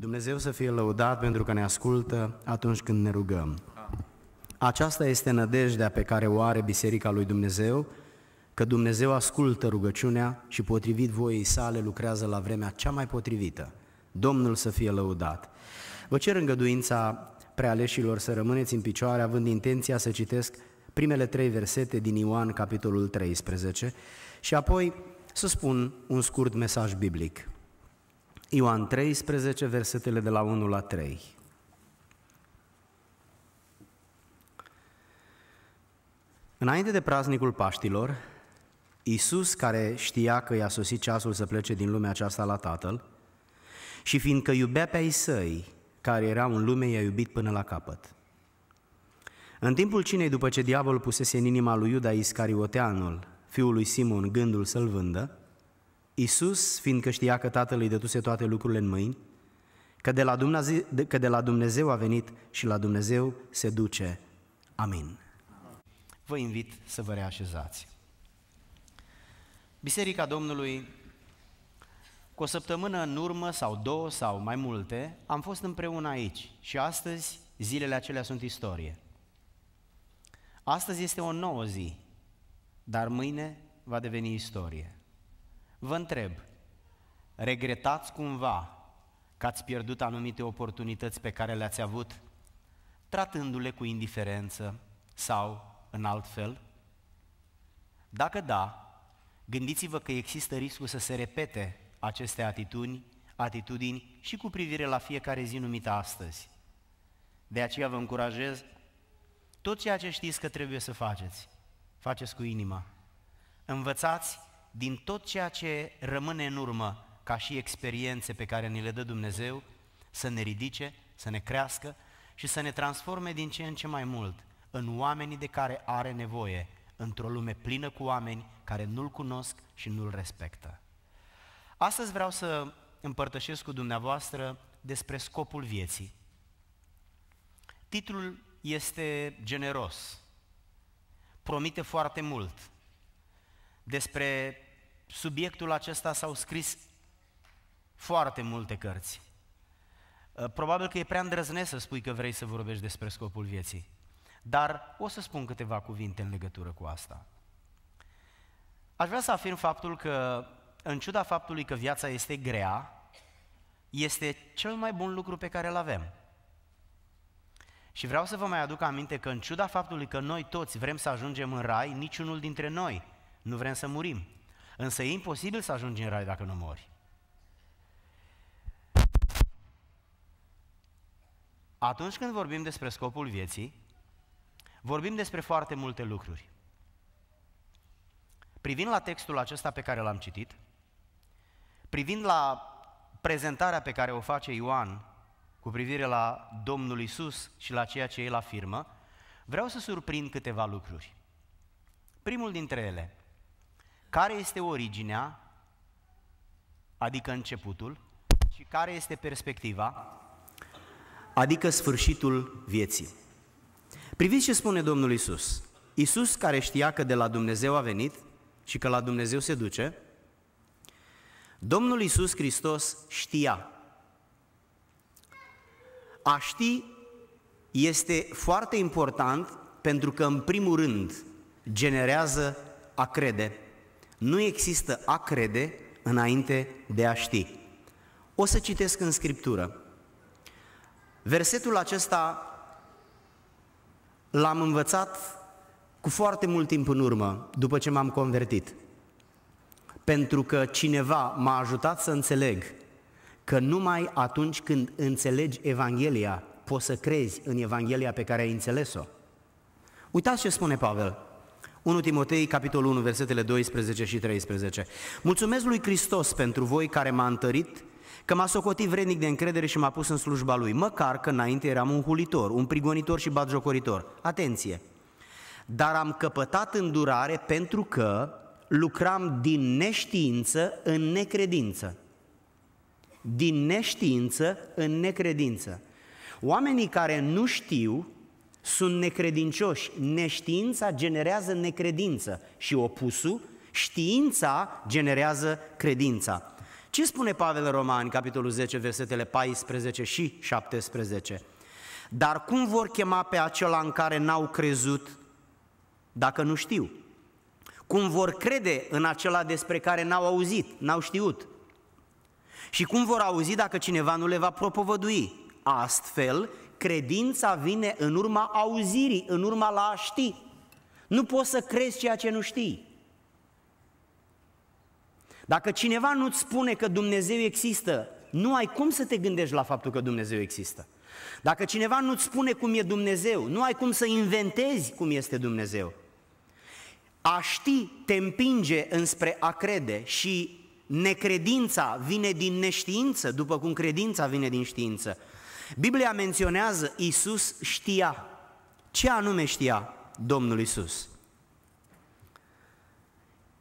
Dumnezeu să fie lăudat pentru că ne ascultă atunci când ne rugăm. Aceasta este nădejdea pe care o are Biserica lui Dumnezeu, că Dumnezeu ascultă rugăciunea și potrivit voiei sale lucrează la vremea cea mai potrivită. Domnul să fie lăudat. Vă cer îngăduința prealeșilor să rămâneți în picioare având intenția să citesc primele trei versete din Ioan, capitolul 13, și apoi să spun un scurt mesaj biblic. Ioan 13, versetele de la 1 la 3. Înainte de praznicul Paștilor, Iisus, care știa că i-a sosit ceasul să plece din lumea aceasta la Tatăl, și fiindcă iubea pe ai săi, care erau în lume, i-a iubit până la capăt. În timpul cinei, după ce diavolul pusese în inima lui Iuda Iscarioteanul, fiul lui Simon, gândul să-l vândă, Iisus, fiindcă știa că Tatăl îi dătuse toate lucrurile în mâini, că de, la Dumnezeu, că de la Dumnezeu a venit și la Dumnezeu se duce. Amin. Vă invit să vă reașezați. Biserica Domnului, cu o săptămână în urmă sau două sau mai multe, am fost împreună aici și astăzi zilele acelea sunt istorie. Astăzi este o nouă zi, dar mâine va deveni istorie. Vă întreb, regretați cumva că ați pierdut anumite oportunități pe care le-ați avut, tratându-le cu indiferență sau în alt fel? Dacă da, gândiți-vă că există riscul să se repete aceste atitudini, atitudini și cu privire la fiecare zi numită astăzi. De aceea vă încurajez tot ceea ce știți că trebuie să faceți, faceți cu inima. Învățați din tot ceea ce rămâne în urmă ca și experiențe pe care ni le dă Dumnezeu, să ne ridice, să ne crească și să ne transforme din ce în ce mai mult în oamenii de care are nevoie, într-o lume plină cu oameni care nu-L cunosc și nu-L respectă. Astăzi vreau să împărtășesc cu dumneavoastră despre scopul vieții. Titlul este generos, promite foarte mult. Despre subiectul acesta s-au scris foarte multe cărți. Uh, probabil că e prea îndrăznesc să spui că vrei să vorbești despre scopul vieții, dar o să spun câteva cuvinte în legătură cu asta. Aș vrea să afirm faptul că, în ciuda faptului că viața este grea, este cel mai bun lucru pe care îl avem. Și vreau să vă mai aduc aminte că în ciuda faptului că noi toți vrem să ajungem în rai, niciunul dintre noi nu vrem să murim. Însă e imposibil să ajungi în rai dacă nu mori. Atunci când vorbim despre scopul vieții, vorbim despre foarte multe lucruri. Privind la textul acesta pe care l-am citit, privind la prezentarea pe care o face Ioan cu privire la Domnul Isus și la ceea ce El afirmă, vreau să surprind câteva lucruri. Primul dintre ele, care este originea, adică începutul, și care este perspectiva, adică sfârșitul vieții. Priviți ce spune Domnul Isus. Isus care știa că de la Dumnezeu a venit și că la Dumnezeu se duce, Domnul Isus Hristos știa a ști este foarte important pentru că, în primul rând, generează a crede. Nu există a crede înainte de a ști. O să citesc în Scriptură. Versetul acesta l-am învățat cu foarte mult timp în urmă, după ce m-am convertit. Pentru că cineva m-a ajutat să înțeleg că numai atunci când înțelegi Evanghelia, poți să crezi în Evanghelia pe care ai înțeles-o. Uitați ce spune Pavel. 1 Timotei, capitolul 1, versetele 12 și 13. Mulțumesc lui Hristos pentru voi care m-a întărit, că m-a socotit vrednic de încredere și m-a pus în slujba lui, măcar că înainte eram un hulitor, un prigonitor și batjocoritor. Atenție! Dar am căpătat îndurare pentru că lucram din neștiință în necredință din neștiință în necredință. Oamenii care nu știu sunt necredincioși. Neștiința generează necredință și opusul, știința generează credința. Ce spune Pavel Roman, capitolul 10, versetele 14 și 17? Dar cum vor chema pe acela în care n-au crezut dacă nu știu? Cum vor crede în acela despre care n-au auzit, n-au știut? Și cum vor auzi dacă cineva nu le va propovădui? Astfel, credința vine în urma auzirii, în urma la a ști. Nu poți să crezi ceea ce nu știi. Dacă cineva nu-ți spune că Dumnezeu există, nu ai cum să te gândești la faptul că Dumnezeu există. Dacă cineva nu-ți spune cum e Dumnezeu, nu ai cum să inventezi cum este Dumnezeu. A ști te împinge înspre a crede și necredința vine din neștiință, după cum credința vine din știință. Biblia menționează Isus știa. Ce anume știa Domnul Isus?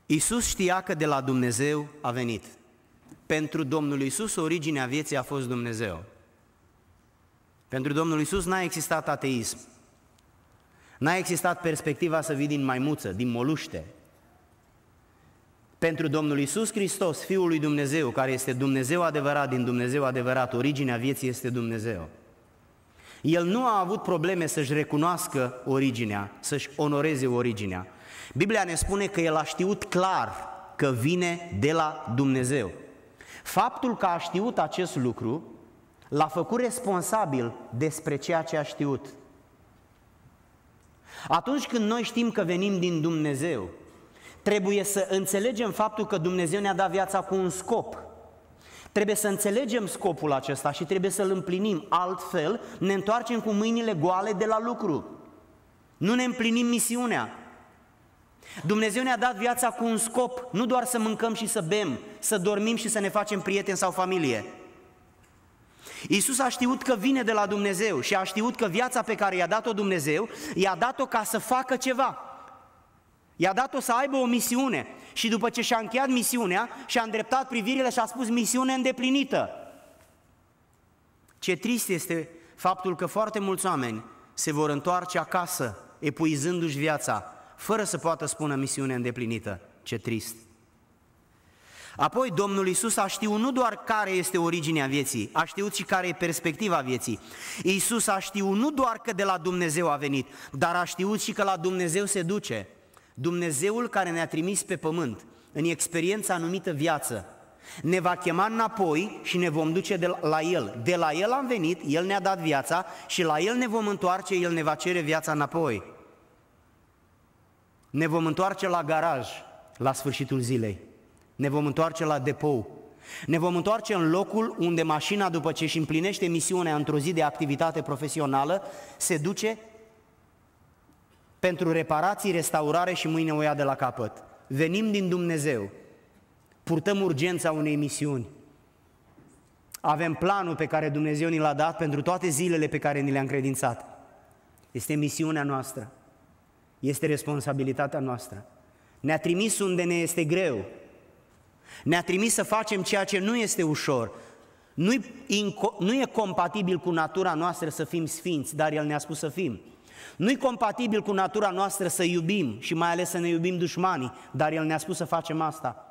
Isus știa că de la Dumnezeu a venit. Pentru Domnul Isus originea vieții a fost Dumnezeu. Pentru Domnul Isus n-a existat ateism. N-a existat perspectiva să vii din maimuță, din moluște. Pentru Domnul Isus Hristos, Fiul lui Dumnezeu, care este Dumnezeu adevărat din Dumnezeu adevărat, originea vieții este Dumnezeu. El nu a avut probleme să-și recunoască originea, să-și onoreze originea. Biblia ne spune că el a știut clar că vine de la Dumnezeu. Faptul că a știut acest lucru l-a făcut responsabil despre ceea ce a știut. Atunci când noi știm că venim din Dumnezeu, trebuie să înțelegem faptul că Dumnezeu ne-a dat viața cu un scop. Trebuie să înțelegem scopul acesta și trebuie să-l împlinim. Altfel, ne întoarcem cu mâinile goale de la lucru. Nu ne împlinim misiunea. Dumnezeu ne-a dat viața cu un scop, nu doar să mâncăm și să bem, să dormim și să ne facem prieteni sau familie. Iisus a știut că vine de la Dumnezeu și a știut că viața pe care i-a dat-o Dumnezeu, i-a dat-o ca să facă ceva. I-a dat-o să aibă o misiune și după ce și-a încheiat misiunea, și-a îndreptat privirile și a spus misiune îndeplinită. Ce trist este faptul că foarte mulți oameni se vor întoarce acasă, epuizându-și viața, fără să poată spune misiune îndeplinită. Ce trist! Apoi Domnul Isus a știut nu doar care este originea vieții, a știut și care e perspectiva vieții. Isus a știut nu doar că de la Dumnezeu a venit, dar a știut și că la Dumnezeu se duce. Dumnezeul care ne-a trimis pe pământ, în experiența anumită viață, ne va chema înapoi și ne vom duce de la El. De la El am venit, El ne-a dat viața și la El ne vom întoarce, El ne va cere viața înapoi. Ne vom întoarce la garaj la sfârșitul zilei. Ne vom întoarce la depou. Ne vom întoarce în locul unde mașina, după ce își împlinește misiunea într-o zi de activitate profesională, se duce pentru reparații, restaurare și mâine o ia de la capăt. Venim din Dumnezeu, purtăm urgența unei misiuni. Avem planul pe care Dumnezeu ni l-a dat pentru toate zilele pe care ni le-a încredințat. Este misiunea noastră. Este responsabilitatea noastră. Ne-a trimis unde ne este greu. Ne-a trimis să facem ceea ce nu este ușor. nu nu e compatibil cu natura noastră să fim sfinți, dar El ne-a spus să fim. Nu-i compatibil cu natura noastră să iubim și mai ales să ne iubim dușmanii, dar El ne-a spus să facem asta.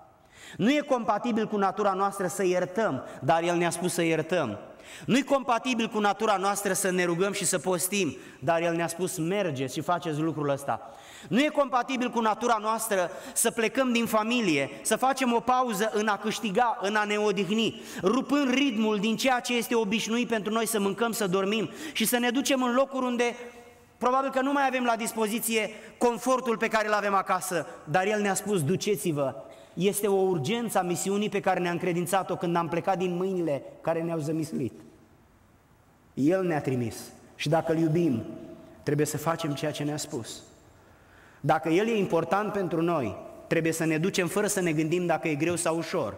Nu e compatibil cu natura noastră să iertăm, dar El ne-a spus să iertăm. Nu-i compatibil cu natura noastră să ne rugăm și să postim, dar El ne-a spus mergeți și faceți lucrul ăsta. Nu e compatibil cu natura noastră să plecăm din familie, să facem o pauză în a câștiga, în a ne odihni, rupând ritmul din ceea ce este obișnuit pentru noi să mâncăm, să dormim și să ne ducem în locuri unde probabil că nu mai avem la dispoziție confortul pe care îl avem acasă, dar El ne-a spus duceți-vă, este o urgență a misiunii pe care ne-a încredințat-o când am plecat din mâinile care ne-au zămislit. El ne-a trimis și dacă îl iubim, trebuie să facem ceea ce ne-a spus. Dacă El e important pentru noi, trebuie să ne ducem fără să ne gândim dacă e greu sau ușor,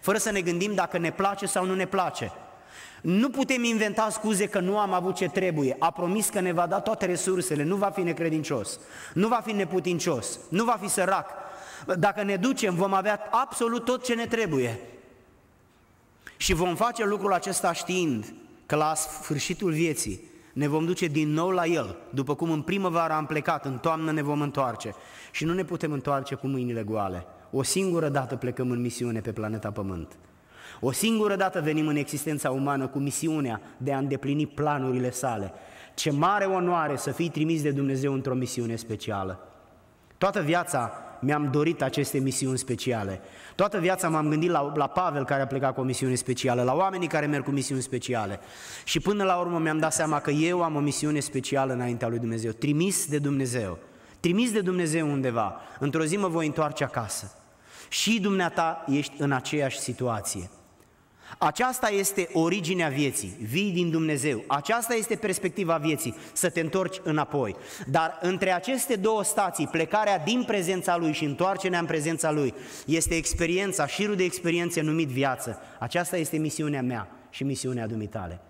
fără să ne gândim dacă ne place sau nu ne place. Nu putem inventa scuze că nu am avut ce trebuie. A promis că ne va da toate resursele, nu va fi necredincios, nu va fi neputincios, nu va fi sărac, dacă ne ducem, vom avea absolut tot ce ne trebuie. Și vom face lucrul acesta știind că la sfârșitul vieții ne vom duce din nou la El, după cum în primăvară am plecat, în toamnă ne vom întoarce. Și nu ne putem întoarce cu mâinile goale. O singură dată plecăm în misiune pe planeta Pământ. O singură dată venim în existența umană cu misiunea de a îndeplini planurile sale. Ce mare onoare să fii trimis de Dumnezeu într-o misiune specială. Toată viața mi-am dorit aceste misiuni speciale. Toată viața m-am gândit la, la Pavel care a plecat cu o misiune specială, la oamenii care merg cu misiuni speciale. Și până la urmă mi-am dat seama că eu am o misiune specială înaintea lui Dumnezeu, trimis de Dumnezeu. Trimis de Dumnezeu undeva. Într-o zi mă voi întoarce acasă. Și dumneata ești în aceeași situație. Aceasta este originea vieții, vii din Dumnezeu. Aceasta este perspectiva vieții, să te întorci înapoi. Dar între aceste două stații, plecarea din prezența Lui și întoarcerea în prezența Lui, este experiența, șirul de experiențe numit viață. Aceasta este misiunea mea și misiunea dumitale.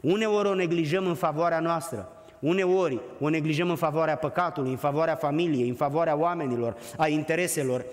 Uneori o neglijăm în favoarea noastră, uneori o neglijăm în favoarea păcatului, în favoarea familiei, în favoarea oamenilor, a intereselor,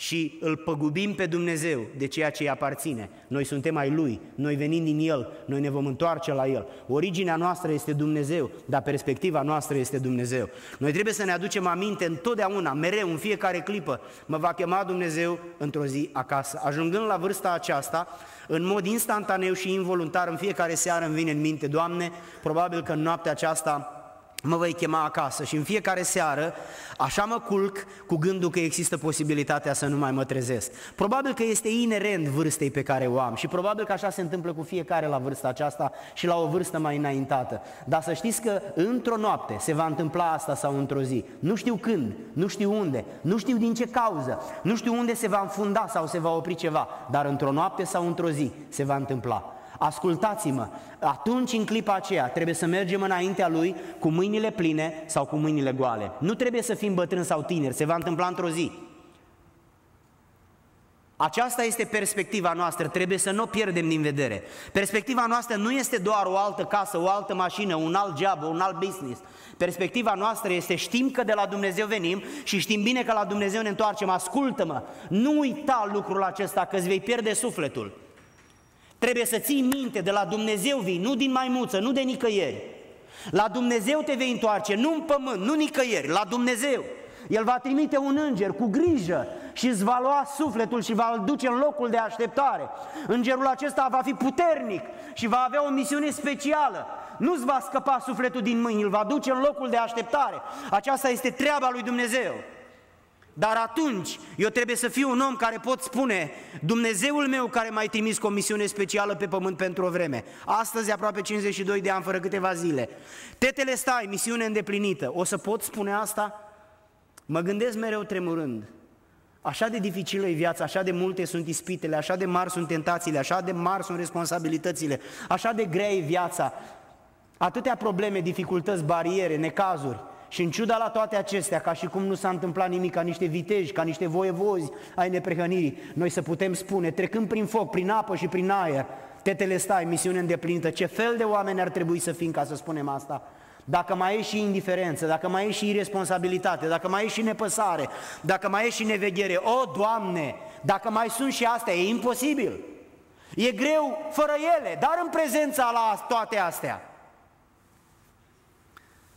și îl păgubim pe Dumnezeu de ceea ce îi aparține. Noi suntem ai Lui, noi venim din El, noi ne vom întoarce la El. Originea noastră este Dumnezeu, dar perspectiva noastră este Dumnezeu. Noi trebuie să ne aducem aminte întotdeauna, mereu, în fiecare clipă, mă va chema Dumnezeu într-o zi acasă. Ajungând la vârsta aceasta, în mod instantaneu și involuntar, în fiecare seară îmi vine în minte, Doamne, probabil că în noaptea aceasta mă voi chema acasă și în fiecare seară așa mă culc cu gândul că există posibilitatea să nu mai mă trezesc. Probabil că este inerent vârstei pe care o am și probabil că așa se întâmplă cu fiecare la vârsta aceasta și la o vârstă mai înaintată. Dar să știți că într-o noapte se va întâmpla asta sau într-o zi. Nu știu când, nu știu unde, nu știu din ce cauză, nu știu unde se va înfunda sau se va opri ceva, dar într-o noapte sau într-o zi se va întâmpla. Ascultați-mă, atunci în clipa aceea trebuie să mergem înaintea Lui cu mâinile pline sau cu mâinile goale. Nu trebuie să fim bătrâni sau tineri, se va întâmpla într-o zi. Aceasta este perspectiva noastră, trebuie să nu o pierdem din vedere. Perspectiva noastră nu este doar o altă casă, o altă mașină, un alt job, un alt business. Perspectiva noastră este știm că de la Dumnezeu venim și știm bine că la Dumnezeu ne întoarcem. Ascultă-mă, nu uita lucrul acesta că îți vei pierde sufletul. Trebuie să ții minte, de la Dumnezeu vii, nu din maimuță, nu de nicăieri. La Dumnezeu te vei întoarce, nu în pământ, nu nicăieri, la Dumnezeu. El va trimite un înger cu grijă și îți va lua sufletul și va-l duce în locul de așteptare. Îngerul acesta va fi puternic și va avea o misiune specială. Nu-ți va scăpa sufletul din mâini, îl va duce în locul de așteptare. Aceasta este treaba lui Dumnezeu. Dar atunci eu trebuie să fiu un om care pot spune Dumnezeul meu care m-a trimis cu o misiune specială pe pământ pentru o vreme. Astăzi aproape 52 de ani fără câteva zile. Tetele stai, misiune îndeplinită. O să pot spune asta? Mă gândesc mereu tremurând. Așa de dificilă e viața, așa de multe sunt ispitele, așa de mari sunt tentațiile, așa de mari sunt responsabilitățile, așa de grea e viața, atâtea probleme, dificultăți, bariere, necazuri. Și în ciuda la toate acestea, ca și cum nu s-a întâmplat nimic, ca niște viteji, ca niște voievozi ai neprehănirii, noi să putem spune, trecând prin foc, prin apă și prin aer, tetele stai, misiune îndeplinită, ce fel de oameni ar trebui să fim ca să spunem asta? Dacă mai e și indiferență, dacă mai e și irresponsabilitate, dacă mai e și nepăsare, dacă mai e și neveghere, o, Doamne, dacă mai sunt și astea, e imposibil. E greu fără ele, dar în prezența la toate astea.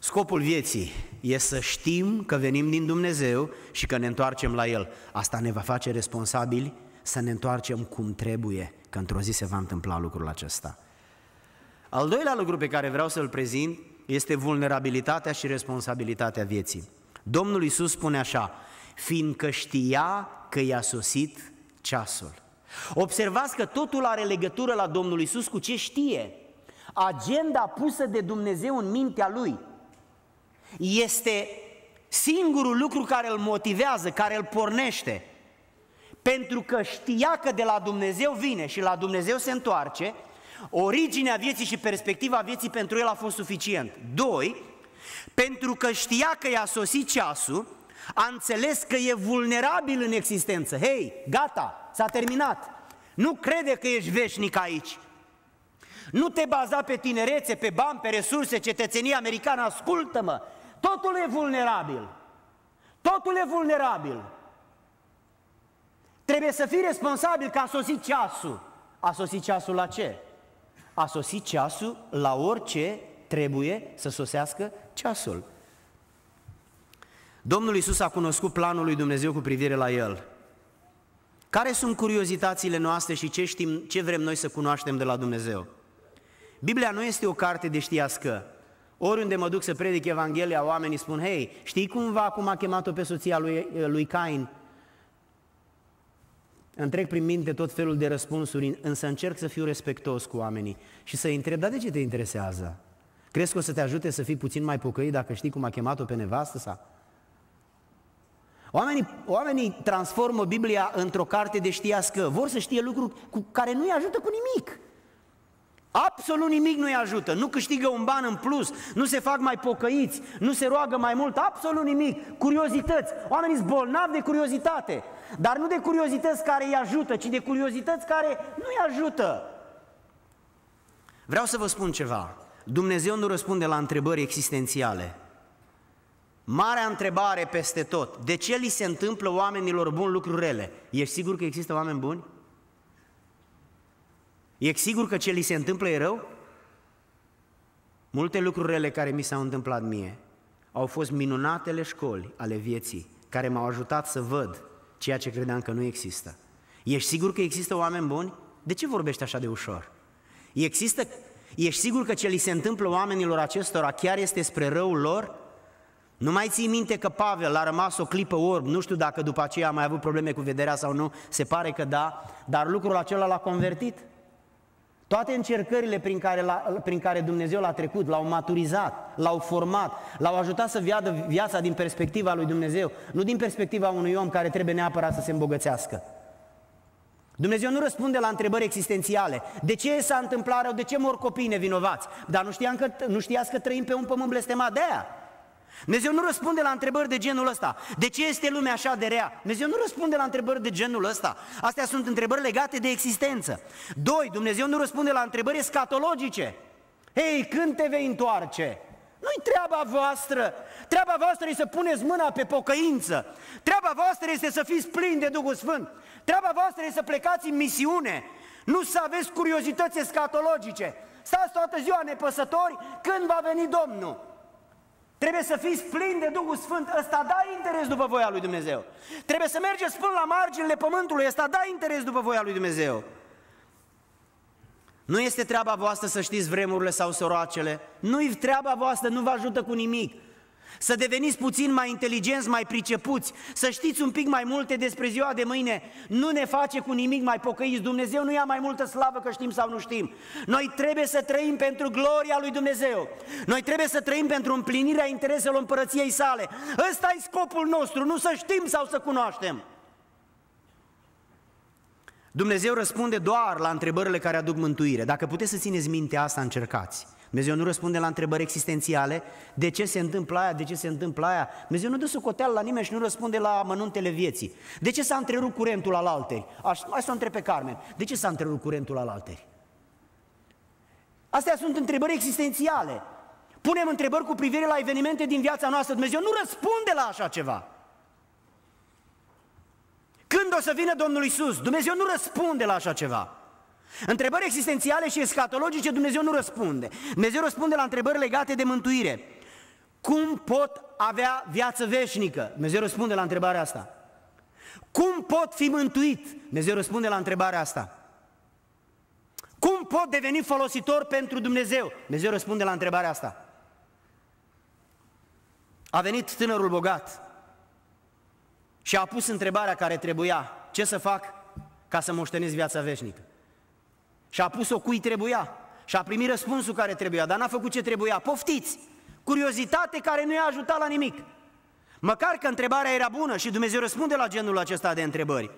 Scopul vieții e să știm că venim din Dumnezeu și că ne întoarcem la El. Asta ne va face responsabili să ne întoarcem cum trebuie, că într-o zi se va întâmpla lucrul acesta. Al doilea lucru pe care vreau să-l prezint este vulnerabilitatea și responsabilitatea vieții. Domnul Iisus spune așa, fiindcă știa că i-a sosit ceasul. Observați că totul are legătură la Domnul Iisus cu ce știe. Agenda pusă de Dumnezeu în mintea Lui – este singurul lucru care îl motivează, care îl pornește. Pentru că știa că de la Dumnezeu vine și la Dumnezeu se întoarce, originea vieții și perspectiva vieții pentru el a fost suficient. Doi, pentru că știa că i-a sosit ceasul, a înțeles că e vulnerabil în existență. Hei, gata, s-a terminat. Nu crede că ești veșnic aici. Nu te baza pe tinerețe, pe bani, pe resurse, cetățenie americană, ascultă-mă. Totul e vulnerabil. Totul e vulnerabil. Trebuie să fii responsabil că a sosit ceasul. A sosit ceasul la ce? A sosit ceasul la orice trebuie să sosească ceasul. Domnul Isus a cunoscut planul lui Dumnezeu cu privire la el. Care sunt curiozitățile noastre și ce, știm, ce vrem noi să cunoaștem de la Dumnezeu? Biblia nu este o carte de știască. Oriunde mă duc să predic Evanghelia, oamenii spun, hei, știi cumva cum a chemat-o pe soția lui, lui Cain? Îmi trec prin minte tot felul de răspunsuri, însă încerc să fiu respectos cu oamenii și să-i întreb, dar de ce te interesează? Crezi că o să te ajute să fii puțin mai pocăit dacă știi cum a chemat-o pe nevastă sa? Oamenii, oamenii transformă Biblia într-o carte de știască, vor să știe lucruri cu care nu-i ajută cu nimic. Absolut nimic nu-i ajută, nu câștigă un ban în plus, nu se fac mai pocăiți, nu se roagă mai mult, absolut nimic. Curiozități, oamenii sunt bolnavi de curiozitate, dar nu de curiozități care îi ajută, ci de curiozități care nu-i ajută. Vreau să vă spun ceva. Dumnezeu nu răspunde la întrebări existențiale. Marea întrebare peste tot, de ce li se întâmplă oamenilor buni lucruri rele? Ești sigur că există oameni buni? E sigur că ce li se întâmplă e rău? Multe lucruri rele care mi s-au întâmplat mie au fost minunatele școli ale vieții care m-au ajutat să văd ceea ce credeam că nu există. Ești sigur că există oameni buni? De ce vorbești așa de ușor? Există, ești sigur că ce li se întâmplă oamenilor acestora chiar este spre răul lor? Nu mai ții minte că Pavel a rămas o clipă orb, nu știu dacă după aceea a mai avut probleme cu vederea sau nu, se pare că da, dar lucrul acela l-a convertit. Toate încercările prin care, la, prin care Dumnezeu l-a trecut, l-au maturizat, l-au format, l-au ajutat să viadă viața din perspectiva lui Dumnezeu, nu din perspectiva unui om care trebuie neapărat să se îmbogățească. Dumnezeu nu răspunde la întrebări existențiale. De ce s-a întâmplat rău? De ce mor copiii nevinovați? Dar nu, știam că, nu știați că trăim pe un pământ blestemat de aia. Dumnezeu nu răspunde la întrebări de genul ăsta. De ce este lumea așa de rea? Dumnezeu nu răspunde la întrebări de genul ăsta. Astea sunt întrebări legate de existență. Doi, Dumnezeu nu răspunde la întrebări escatologice. Hei, când te vei întoarce? Nu-i treaba voastră. Treaba voastră este să puneți mâna pe pocăință. Treaba voastră este să fiți plini de Duhul Sfânt. Treaba voastră este să plecați în misiune. Nu să aveți curiozități escatologice. Stați toată ziua nepăsători când va veni Domnul. Trebuie să fiți plini de Duhul Sfânt, ăsta da interes după voia lui Dumnezeu. Trebuie să mergeți până la marginile pământului, ăsta da interes după voia lui Dumnezeu. Nu este treaba voastră să știți vremurile sau soroacele, nu-i treaba voastră, nu vă ajută cu nimic să deveniți puțin mai inteligenți, mai pricepuți, să știți un pic mai multe despre ziua de mâine, nu ne face cu nimic mai pocăiți. Dumnezeu nu ia mai multă slavă că știm sau nu știm. Noi trebuie să trăim pentru gloria lui Dumnezeu. Noi trebuie să trăim pentru împlinirea intereselor împărăției sale. Ăsta e scopul nostru, nu să știm sau să cunoaștem. Dumnezeu răspunde doar la întrebările care aduc mântuire. Dacă puteți să țineți minte asta, încercați. Dumnezeu nu răspunde la întrebări existențiale, de ce se întâmplă aia, de ce se întâmplă aia. Dumnezeu nu dă socoteală la nimeni și nu răspunde la mănuntele vieții. De ce s-a întrerupt curentul al alteri? Aș, hai să o întreb pe Carmen. De ce s-a întrerupt curentul al alteri? Astea sunt întrebări existențiale. Punem întrebări cu privire la evenimente din viața noastră. Dumnezeu nu răspunde la așa ceva. Când o să vină Domnul Isus? Dumnezeu nu răspunde la așa ceva. Întrebări existențiale și escatologice Dumnezeu nu răspunde. Dumnezeu răspunde la întrebări legate de mântuire. Cum pot avea viață veșnică? Dumnezeu răspunde la întrebarea asta. Cum pot fi mântuit? Dumnezeu răspunde la întrebarea asta. Cum pot deveni folositor pentru Dumnezeu? Dumnezeu răspunde la întrebarea asta. A venit tânărul bogat și a pus întrebarea care trebuia. Ce să fac ca să moștenesc viața veșnică? Și a pus-o cui trebuia. Și a primit răspunsul care trebuia, dar n-a făcut ce trebuia. Poftiți! Curiozitate care nu i-a ajutat la nimic. Măcar că întrebarea era bună și Dumnezeu răspunde la genul acesta de întrebări.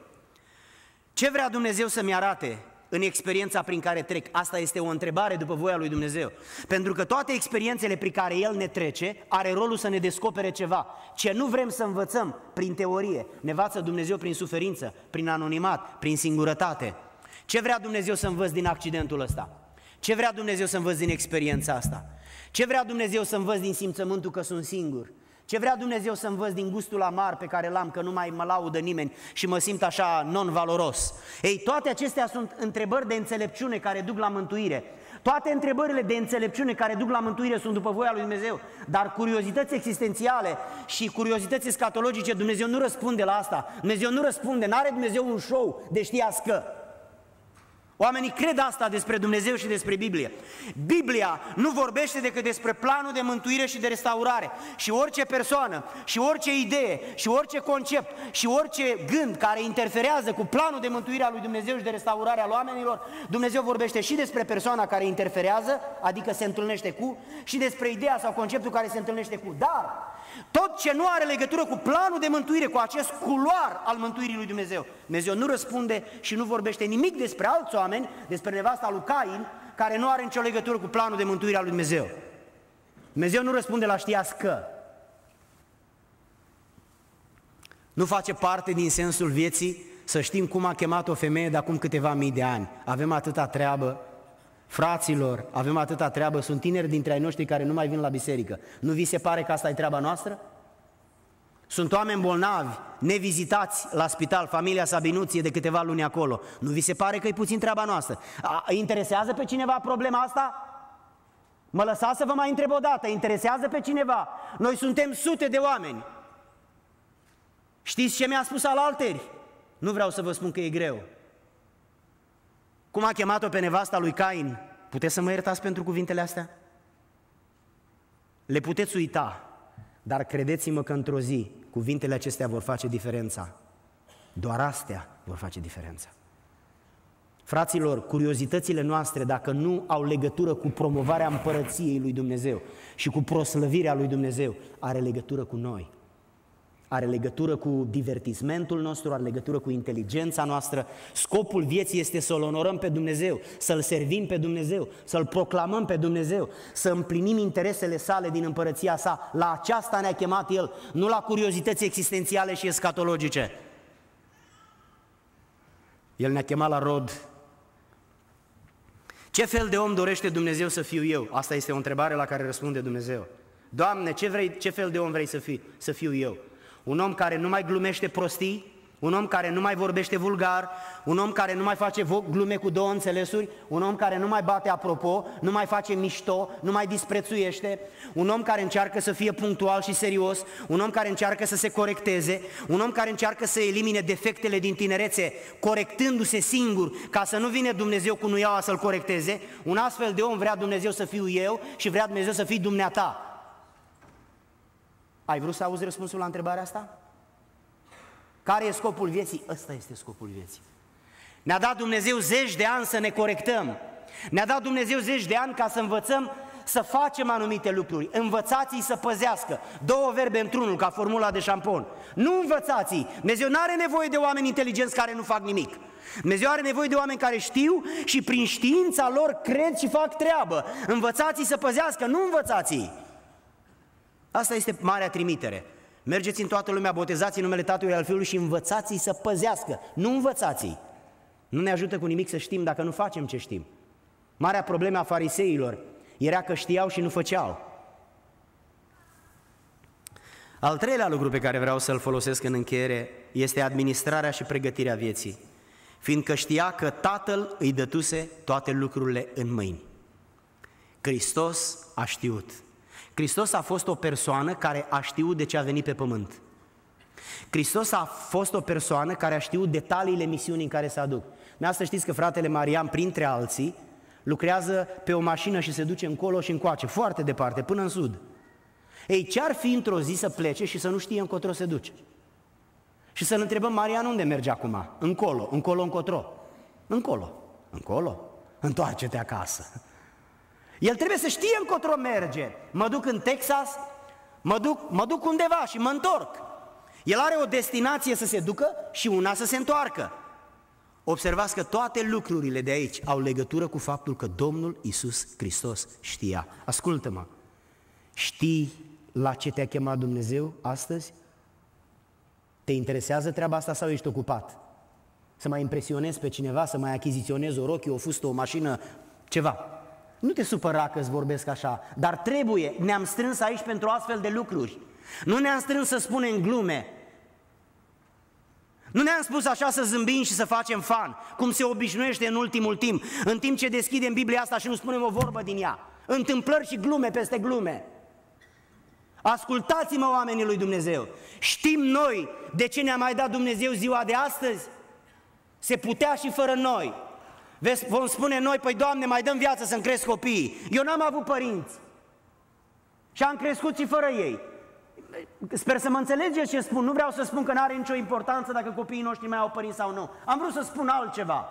Ce vrea Dumnezeu să-mi arate în experiența prin care trec? Asta este o întrebare după voia lui Dumnezeu. Pentru că toate experiențele prin care El ne trece are rolul să ne descopere ceva. Ce nu vrem să învățăm prin teorie, ne învață Dumnezeu prin suferință, prin anonimat, prin singurătate. Ce vrea Dumnezeu să învăț din accidentul ăsta? Ce vrea Dumnezeu să învăț din experiența asta? Ce vrea Dumnezeu să învăț din simțământul că sunt singur? Ce vrea Dumnezeu să învăț din gustul amar pe care l-am, că nu mai mă laudă nimeni și mă simt așa non-valoros? Ei, toate acestea sunt întrebări de înțelepciune care duc la mântuire. Toate întrebările de înțelepciune care duc la mântuire sunt după voia lui Dumnezeu, dar curiozități existențiale și curiozități escatologice, Dumnezeu nu răspunde la asta. Dumnezeu nu răspunde, n-are Dumnezeu un show de știați că. Oamenii cred asta despre Dumnezeu și despre Biblie. Biblia nu vorbește decât despre planul de mântuire și de restaurare. Și orice persoană, și orice idee, și orice concept, și orice gând care interferează cu planul de mântuire a lui Dumnezeu și de restaurare a oamenilor, Dumnezeu vorbește și despre persoana care interferează, adică se întâlnește cu, și despre ideea sau conceptul care se întâlnește cu. Dar tot ce nu are legătură cu planul de mântuire, cu acest culoar al mântuirii lui Dumnezeu, Dumnezeu nu răspunde și nu vorbește nimic despre alți oameni, despre nevasta lui Cain, care nu are nicio legătură cu planul de mântuire al lui Dumnezeu. Dumnezeu nu răspunde la știați că. Nu face parte din sensul vieții să știm cum a chemat o femeie de acum câteva mii de ani. Avem atâta treabă, Fraților, avem atâta treabă, sunt tineri dintre ai noștri care nu mai vin la biserică. Nu vi se pare că asta e treaba noastră? Sunt oameni bolnavi, nevizitați la spital, familia Sabinuție de câteva luni acolo. Nu vi se pare că e puțin treaba noastră? A, interesează pe cineva problema asta? Mă lăsați să vă mai întreb o dată, interesează pe cineva? Noi suntem sute de oameni. Știți ce mi-a spus al alteri? Nu vreau să vă spun că e greu. Cum a chemat-o pe nevasta lui Cain? Puteți să mă iertați pentru cuvintele astea? Le puteți uita, dar credeți-mă că într-o zi cuvintele acestea vor face diferența. Doar astea vor face diferența. Fraților, curiozitățile noastre, dacă nu au legătură cu promovarea împărăției lui Dumnezeu și cu proslăvirea lui Dumnezeu, are legătură cu noi are legătură cu divertismentul nostru, are legătură cu inteligența noastră. Scopul vieții este să-L onorăm pe Dumnezeu, să-L servim pe Dumnezeu, să-L proclamăm pe Dumnezeu, să împlinim interesele sale din împărăția sa. La aceasta ne-a chemat El, nu la curiozități existențiale și escatologice. El ne-a chemat la rod. Ce fel de om dorește Dumnezeu să fiu eu? Asta este o întrebare la care răspunde Dumnezeu. Doamne, ce, vrei, ce fel de om vrei să, fii, să fiu eu? Un om care nu mai glumește prostii, un om care nu mai vorbește vulgar, un om care nu mai face glume cu două înțelesuri, un om care nu mai bate apropo, nu mai face mișto, nu mai disprețuiește, un om care încearcă să fie punctual și serios, un om care încearcă să se corecteze, un om care încearcă să elimine defectele din tinerețe, corectându-se singur, ca să nu vine Dumnezeu cu nuiaua să-l corecteze, un astfel de om vrea Dumnezeu să fiu eu și vrea Dumnezeu să fii dumneata. Ai vrut să auzi răspunsul la întrebarea asta? Care e scopul vieții? Ăsta este scopul vieții. Ne-a dat Dumnezeu zeci de ani să ne corectăm. Ne-a dat Dumnezeu zeci de ani ca să învățăm să facem anumite lucruri. Învățați-i să păzească. Două verbe într-unul, ca formula de șampon. Nu învățați-i. Dumnezeu nu are nevoie de oameni inteligenți care nu fac nimic. Dumnezeu are nevoie de oameni care știu și prin știința lor cred și fac treabă. Învățați-i să păzească, nu învățați-i. Asta este marea trimitere. Mergeți în toată lumea, botezați în numele Tatălui al Fiului și învățați-i să păzească. Nu învățați-i. Nu ne ajută cu nimic să știm dacă nu facem ce știm. Marea problemă a fariseilor era că știau și nu făceau. Al treilea lucru pe care vreau să-l folosesc în încheiere este administrarea și pregătirea vieții, fiindcă știa că Tatăl îi dătuse toate lucrurile în mâini. Hristos a știut Hristos a fost o persoană care a știut de ce a venit pe pământ. Hristos a fost o persoană care a știut detaliile misiunii în care se aduc. Mi să știți că fratele Marian, printre alții, lucrează pe o mașină și se duce încolo și încoace, foarte departe, până în sud. Ei, ce-ar fi într-o zi să plece și să nu știe încotro se duce? Și să-l întrebăm, Marian, unde merge acum? Încolo, încolo, încotro. Încolo, încolo, întoarce-te acasă. El trebuie să știe încotro merge. Mă duc în Texas, mă duc, mă duc undeva și mă întorc. El are o destinație să se ducă și una să se întoarcă. Observați că toate lucrurile de aici au legătură cu faptul că Domnul Isus Hristos știa. Ascultă-mă, știi la ce te-a chemat Dumnezeu astăzi? Te interesează treaba asta sau ești ocupat? Să mai impresionezi pe cineva, să mai achiziționezi o rochie, o fustă, o mașină, ceva. Nu te supăra că îți vorbesc așa, dar trebuie, ne-am strâns aici pentru astfel de lucruri. Nu ne-am strâns să spunem glume. Nu ne-am spus așa să zâmbim și să facem fan, cum se obișnuiește în ultimul timp, în timp ce deschidem Biblia asta și nu spunem o vorbă din ea. Întâmplări și glume peste glume. Ascultați-mă, oamenii lui Dumnezeu. Știm noi de ce ne-a mai dat Dumnezeu ziua de astăzi? Se putea și fără noi. Vezi, vom spune noi, păi Doamne, mai dăm viață să-mi cresc copiii. Eu n-am avut părinți. Și am crescut și fără ei. Sper să mă înțelegeți ce spun. Nu vreau să spun că nu are nicio importanță dacă copiii noștri mai au părinți sau nu. Am vrut să spun altceva.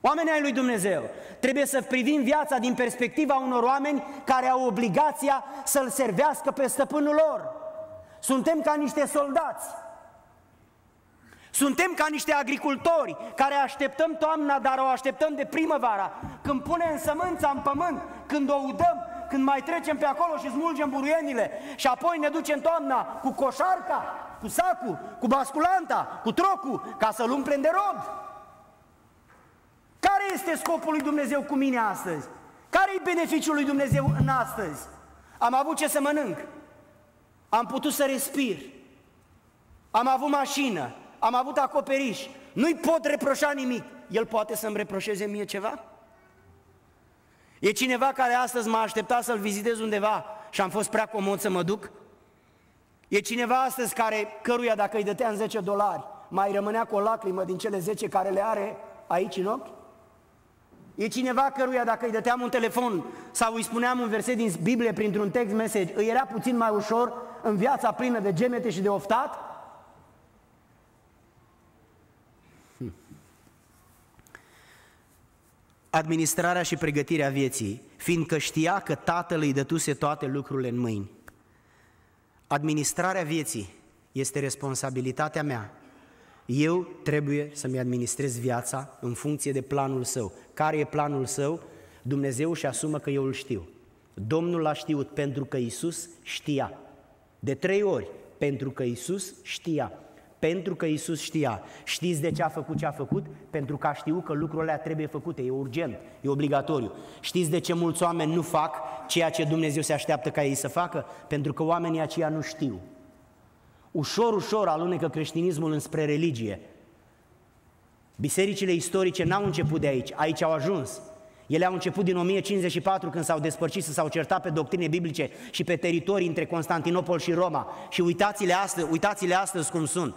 Oamenii ai lui Dumnezeu, trebuie să privim viața din perspectiva unor oameni care au obligația să-L servească pe stăpânul lor. Suntem ca niște soldați. Suntem ca niște agricultori care așteptăm toamna, dar o așteptăm de primăvara, când punem sămânța în pământ, când o udăm, când mai trecem pe acolo și smulgem buruienile și apoi ne ducem toamna cu coșarca, cu sacul, cu basculanta, cu trocul, ca să-l umplem de rod. Care este scopul lui Dumnezeu cu mine astăzi? Care e beneficiul lui Dumnezeu în astăzi? Am avut ce să mănânc, am putut să respir, am avut mașină, am avut acoperiș, nu-i pot reproșa nimic. El poate să-mi reproșeze mie ceva? E cineva care astăzi m-a așteptat să-l vizitez undeva și am fost prea comod să mă duc? E cineva astăzi care, căruia dacă îi dăteam 10 dolari, mai rămânea cu o lacrimă din cele 10 care le are aici în ochi? E cineva căruia dacă îi dăteam un telefon sau îi spuneam un verset din Biblie printr-un text message, îi era puțin mai ușor în viața plină de gemete și de oftat? Administrarea și pregătirea vieții, fiindcă știa că tatăl îi dătuse toate lucrurile în mâini. Administrarea vieții este responsabilitatea mea eu trebuie să-mi administrez viața în funcție de planul său. Care e planul său? Dumnezeu și asumă că eu îl știu. Domnul l-a știut pentru că Isus știa. De trei ori, pentru că Isus știa. Pentru că Isus știa. Știți de ce a făcut ce a făcut? Pentru că a știut că lucrurile trebuie făcute, e urgent, e obligatoriu. Știți de ce mulți oameni nu fac ceea ce Dumnezeu se așteaptă ca ei să facă? Pentru că oamenii aceia nu știu. Ușor, ușor alunecă creștinismul înspre religie. Bisericile istorice n-au început de aici, aici au ajuns. Ele au început din 1054 când s-au despărțit să s-au certat pe doctrine biblice și pe teritorii între Constantinopol și Roma. Și uitați-le astăzi, uitați-le astăzi cum sunt.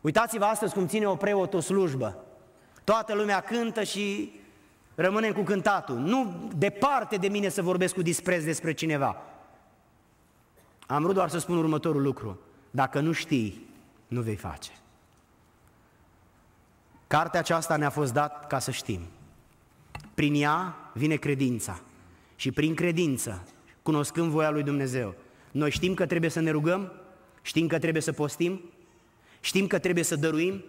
Uitați-vă astăzi cum ține o preot o slujbă. Toată lumea cântă și rămânem cu cântatul. Nu departe de mine să vorbesc cu dispreț despre cineva. Am vrut doar să spun următorul lucru. Dacă nu știi, nu vei face. Cartea aceasta ne-a fost dat ca să știm. Prin ea vine credința. Și prin credință, cunoscând voia lui Dumnezeu, noi știm că trebuie să ne rugăm, știm că trebuie să postim, știm că trebuie să dăruim,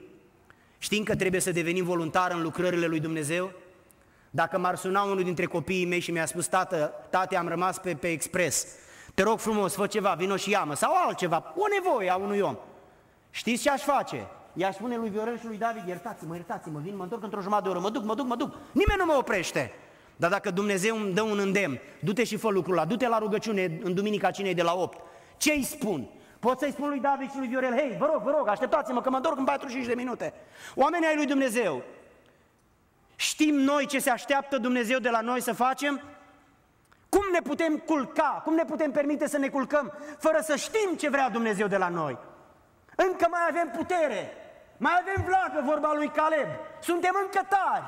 știm că trebuie să devenim voluntari în lucrările lui Dumnezeu. Dacă m-ar suna unul dintre copiii mei și mi-a spus, tată, tate, am rămas pe, pe expres, te rog frumos, fă ceva, vino și ia sau altceva, o nevoie a unui om. Știți ce aș face? I-aș spune lui Viorel și lui David, iertați-mă, iertați-mă, vin, mă întorc într-o jumătate de oră, mă duc, mă duc, mă duc. Nimeni nu mă oprește. Dar dacă Dumnezeu îmi dă un îndemn, du-te și fă lucrul ăla, du-te la rugăciune în duminica cinei de la 8. Ce îi spun? Pot să-i spun lui David și lui Viorel, hei, vă rog, vă rog, așteptați-mă că mă întorc în 45 de minute. Oamenii ai lui Dumnezeu, știm noi ce se așteaptă Dumnezeu de la noi să facem? Cum ne putem culca, cum ne putem permite să ne culcăm fără să știm ce vrea Dumnezeu de la noi? Încă mai avem putere, mai avem vlagă, vorba lui Caleb, suntem încă tari.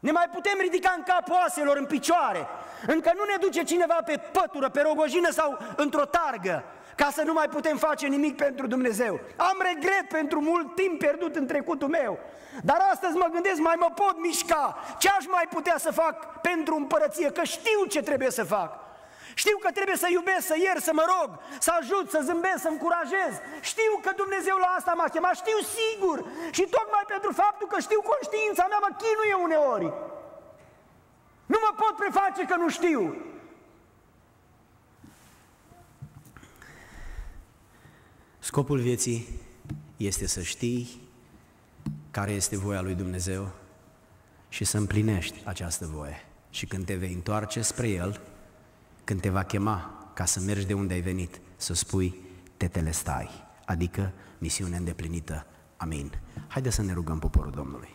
Ne mai putem ridica în cap oaselor, în picioare. Încă nu ne duce cineva pe pătură, pe rogojină sau într-o targă ca să nu mai putem face nimic pentru Dumnezeu. Am regret pentru mult timp pierdut în trecutul meu, dar astăzi mă gândesc, mai mă pot mișca, ce aș mai putea să fac pentru împărăție, că știu ce trebuie să fac. Știu că trebuie să iubesc, să ier, să mă rog, să ajut, să zâmbesc, să încurajez. Știu că Dumnezeu la asta m-a chemat, știu sigur. Și tocmai pentru faptul că știu conștiința mea mă chinuie uneori. Nu mă pot preface că nu știu. Scopul vieții este să știi care este voia lui Dumnezeu și să împlinești această voie. Și când te vei întoarce spre El, când te va chema ca să mergi de unde ai venit, să spui, te telestai. adică misiune îndeplinită. Amin. Haideți să ne rugăm poporul Domnului.